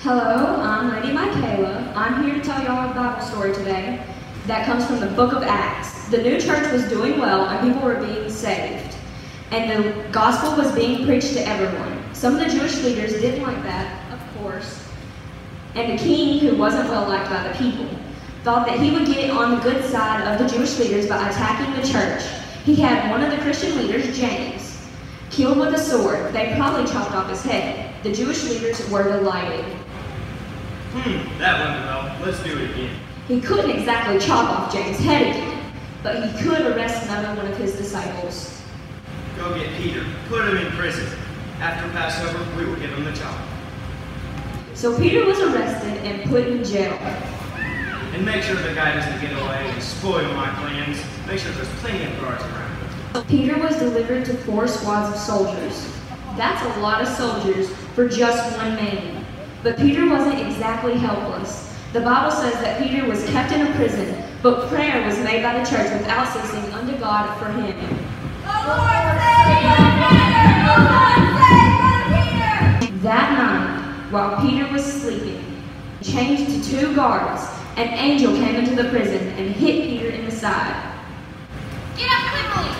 Hello, I'm Lady Michaela. I'm here to tell y'all a Bible story today that comes from the book of Acts. The new church was doing well and people were being saved. And the gospel was being preached to everyone. Some of the Jewish leaders didn't like that, of course. And the king, who wasn't well liked by the people, thought that he would get on the good side of the Jewish leaders by attacking the church. He had one of the Christian leaders, James, killed with a sword. They probably chopped off his head. The Jewish leaders were delighted. Hmm, that went well. Let's do it again. He couldn't exactly chop off James' head again, but he could arrest another one of his disciples. Go get Peter. Put him in prison. After Passover, we will give him the chop. So Peter was arrested and put in jail. And make sure the guy doesn't get away and spoil my plans. Make sure there's plenty of guards around. Peter was delivered to four squads of soldiers. That's a lot of soldiers for just one man. But Peter wasn't exactly helpless. The Bible says that Peter was kept in a prison, but prayer was made by the church without ceasing unto God for him. That night, while Peter was sleeping, changed to two guards, an angel came into the prison and hit Peter in the side. Get up quickly!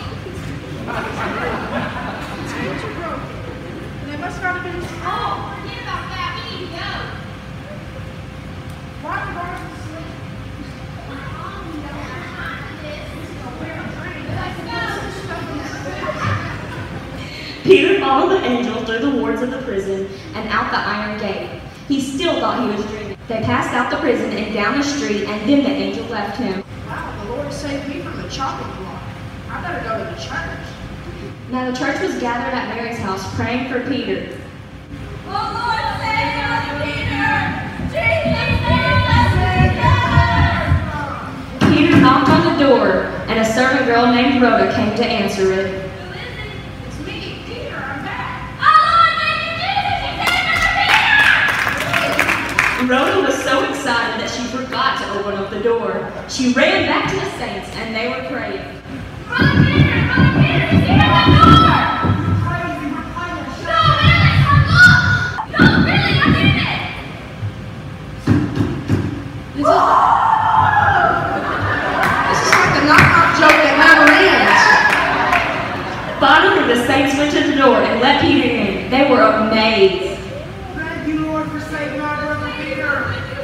They must not have been. Oh, forget about that. Peter followed the angel through the wards of the prison and out the iron gate. He still thought he was dreaming. They passed out the prison and down the street, and then the angel left him. Wow, the Lord saved me from the chopping block. I better go to the church. Now the church was gathered at Mary's house praying for Peter. Door, and a servant girl named Rhoda came to answer it. Rhoda was so excited that she forgot to open up the door. She ran back to the saints, and they were praying. Lord and left Peter in. They were amazed. Thank you, Lord, for saving our brother Peter.